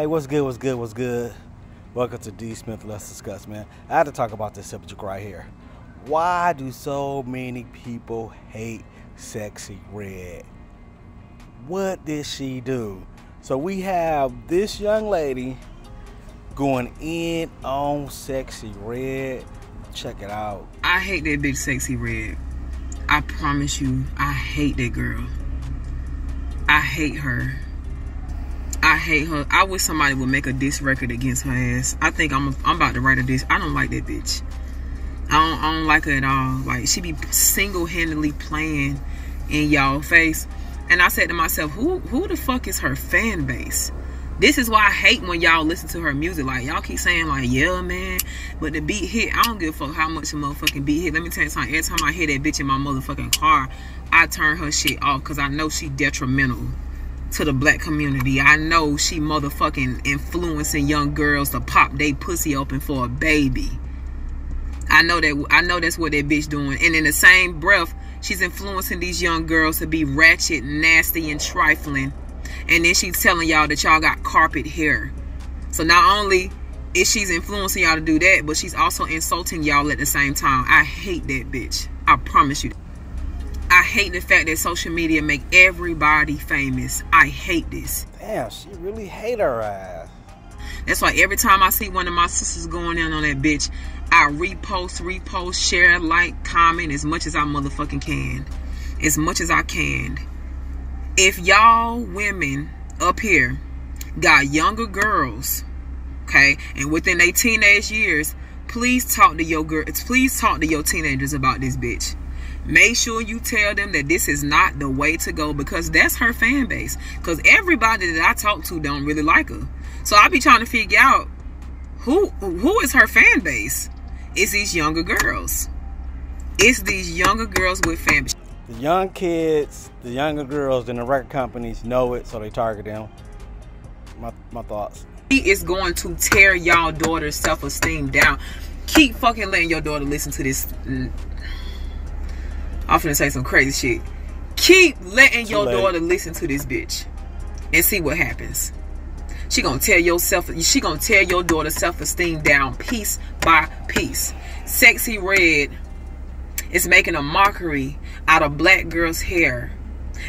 Hey, what's good? What's good? What's good? Welcome to D Smith Let's Discuss, man. I had to talk about this subject right here. Why do so many people hate Sexyy Red? What did she do? So we have this young lady going in on Sexyy Red. Check it out. I hate that bitch Sexyy Red. I promise you, I hate that girl. I hate her. I hate her. I wish somebody would make a diss record against her ass. I think I'm I'm about to write a diss. I don't like that bitch. I don't, I don't like her at all. Like she be single-handedly playing in y'all face. And I said to myself, who who the fuck is her fan base? This is why I hate when y'all listen to her music. Like y'all keep saying like, yeah, man, but the beat hit. I don't give a fuck how much the motherfucking beat hit. Let me tell you something. Every time I hear that bitch in my motherfucking car, I turn her shit off because I know she detrimental to the black community. I know she motherfucking influencing young girls to pop they pussy open for a baby. I know that I know that's what that bitch doing. And in the same breath, she's influencing these young girls to be ratchet, nasty, and trifling. And then she's telling y'all that y'all got carpet hair. So not only is she's influencing y'all to do that, but she's also insulting y'all at the same time. I hate that bitch. I promise you. I hate the fact that social media make everybody famous. I hate this. Damn, she really hate her ass. That's why every time I see one of my sisters going in on that bitch, I repost, repost, share, like, comment as much as I motherfucking can. As much as I can. If y'all women up here got younger girls, okay, and within their teenage years, please talk to your girls, please talk to your teenagers about this bitch make sure you tell them that this is not the way to go because that's her fan base. Because everybody that i talk to don't really like her. So I'll be trying to figure out who who is her fan base? It's these younger girls. It's these younger girls with fan base. The young kids the younger girls and the record companies know it so they target them. My, my thoughts. He is going to tear y'all daughter's self-esteem down. Keep fucking letting your daughter listen to this I'm finna say some crazy shit. Keep letting Too your late. daughter listen to this bitch and see what happens. She gonna tear yourself. She gonna tear your daughter's self-esteem down piece by piece. Sexyy Red is making a mockery out of black girls' hair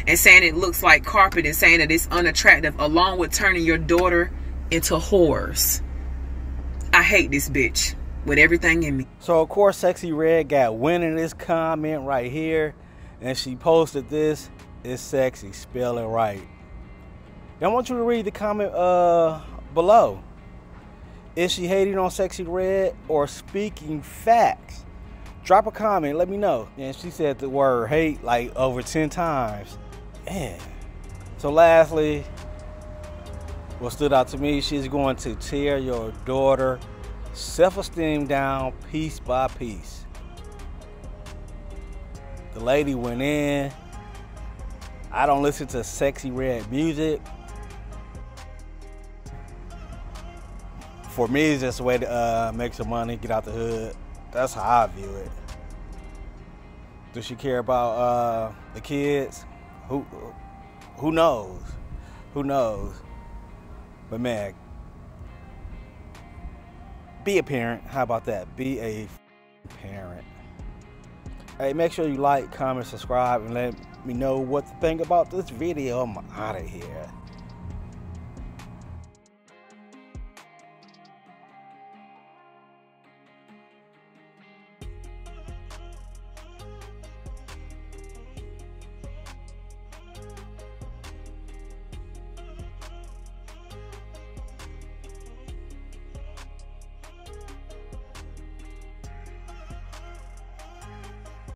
and saying it looks like carpet and saying that it's unattractive, along with turning your daughter into whores. I hate this bitch with everything in me. So of course Sexyy Red got winning this comment right here. And she posted this. It's sexy. Spell it right. Now I want you to read the comment uh below. Is she hating on Sexyy Red or speaking facts? Drop a comment, let me know. And she said the word hate like over 10 times. Man. So lastly, what stood out to me, she's going to tear your daughter self-esteem down piece by piece. The lady went in. I don't listen to Sexyy Red music. For me, it's just a way to uh, make some money, get out the hood. That's how I view it. Does she care about uh, the kids? Who who knows? Who knows? But man, be a parent. How about that? Be a parent. Hey, make sure you like, comment, subscribe, and let me know what to think about this video. I'm out of here.